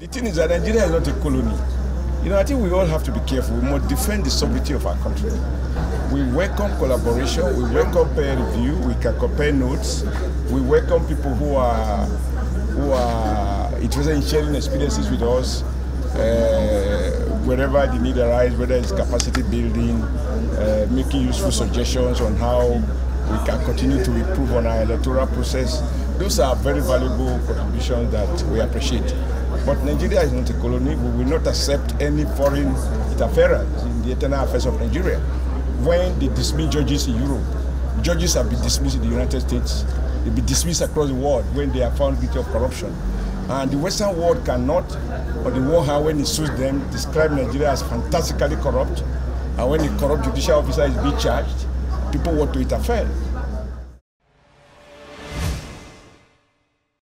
The thing is that Nigeria is not a colony. You know, I think we all have to be careful. We must defend the sovereignty of our country. We welcome collaboration, we welcome peer review, we can compare notes, we welcome people who are who are interested in sharing experiences with us, uh, wherever the need arises, whether it's capacity building, uh, making useful suggestions on how we can continue to improve on our electoral process. Those are very valuable contributions that we appreciate. But Nigeria is not a colony. We will not accept any foreign interference in the internal affairs of Nigeria. When they dismiss judges in Europe, judges have been dismissed in the United States. They've been dismissed across the world when they are found guilty of corruption. And the Western world cannot, or the world, when it suits them, describe Nigeria as fantastically corrupt. And when a corrupt judicial officer is being charged, people want to interfere.